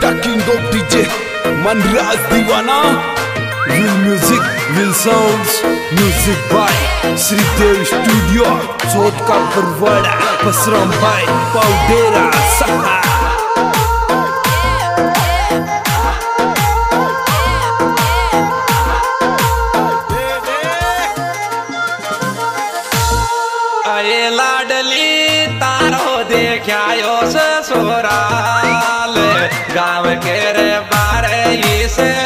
the king of DJ Manraj Diwana Real music, real sounds Music by Sri Dev Studio Jodhka Parwada Basram by Paudera Saha. Yeah.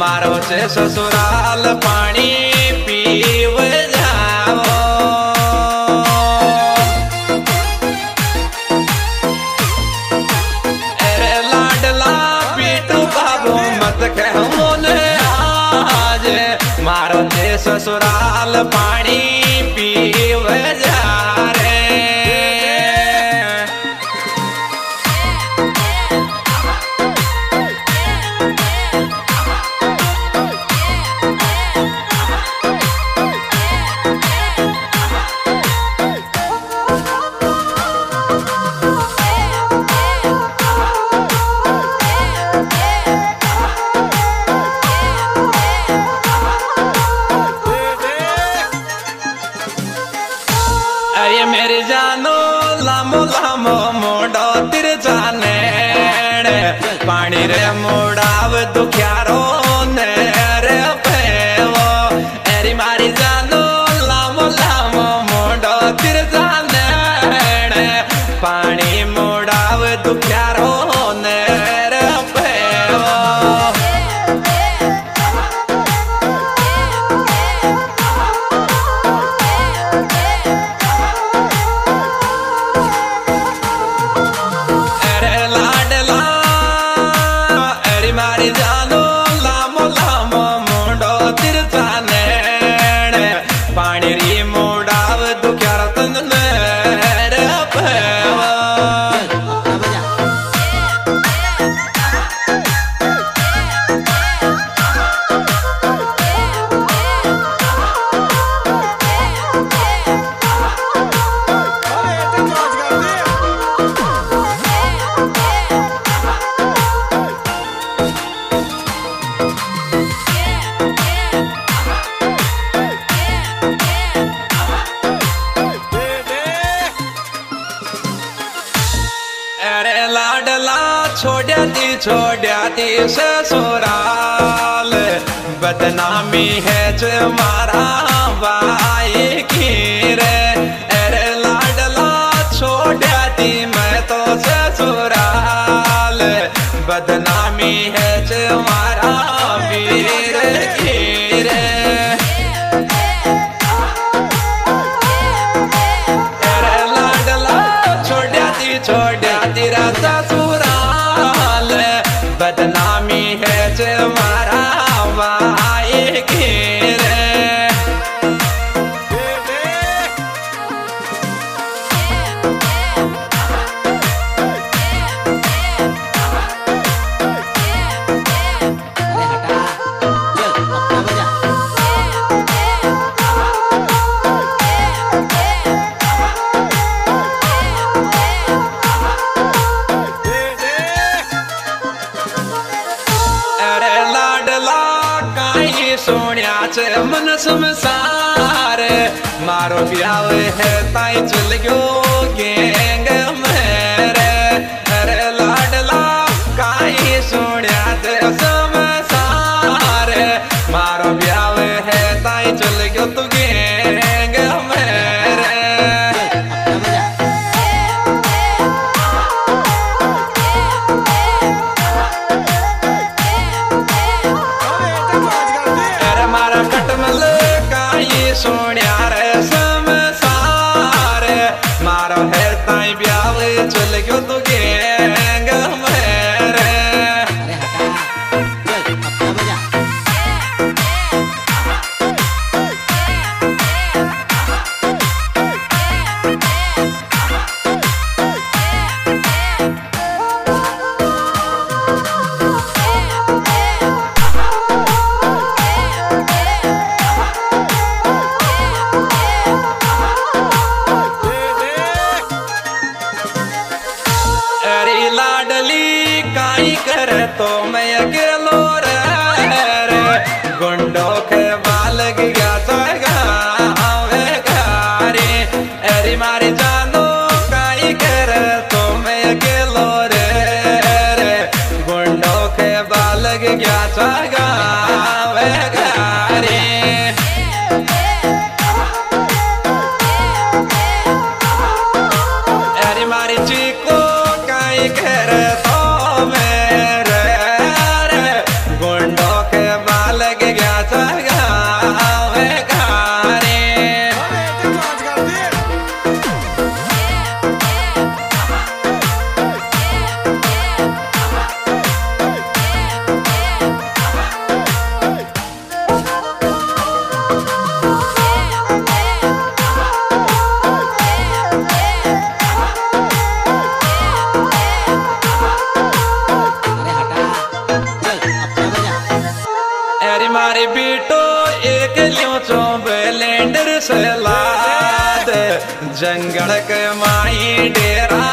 મારો છે સસુરાલ પાણી પીવ જાઓ. અરે લાડલા પીટુ મત કહેવો ને મારો છે સસુરાલ પાણી I no छोड़ दी छोड़ दी ससुराल बदनामी है मारा भाई की रे अरे लाडला छोड़ दी मैं तो ससुराल बदनामी है मारा सोनिया चे मन समसार मारो गिरावे है, ताई चल गयो गेंग मेरे। अरे लाडला काई सोनिया चे समसार मारो गिरावे है, ताई चल ya chale ke ordo ke जंगल के माई डेरा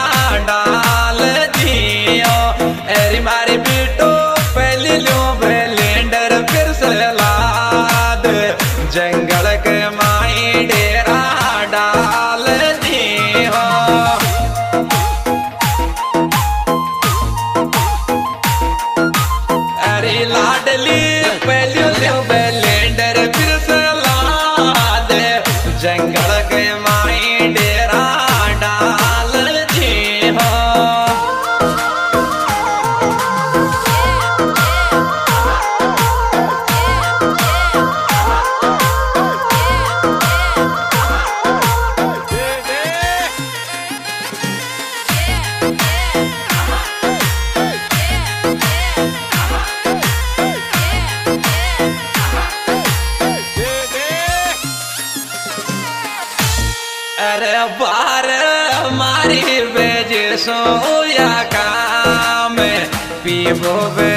envolver.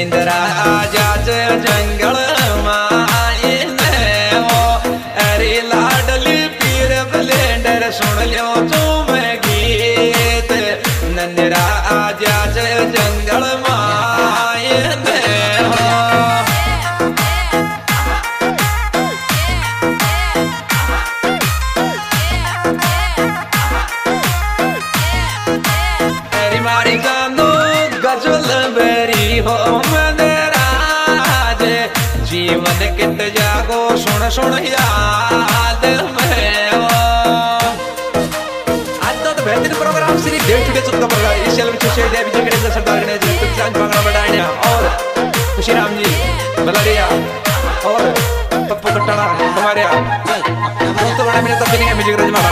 इंदिरा आज़ाद जंगल सुन सुन याद में आज तो बेहतरीन प्रोग्राम श्री देव टुडे चुका पड़ा ईशल में छे देवी जी, गणेश सरदार गणेश जी कुछ साँझ बांगड़ा और खुशी राम जी, बलरिया, और पप्पू कट्टाना हमारे यहाँ। बहुत तो बड़ा मिले तो फिर म्यूज़िक रजमाना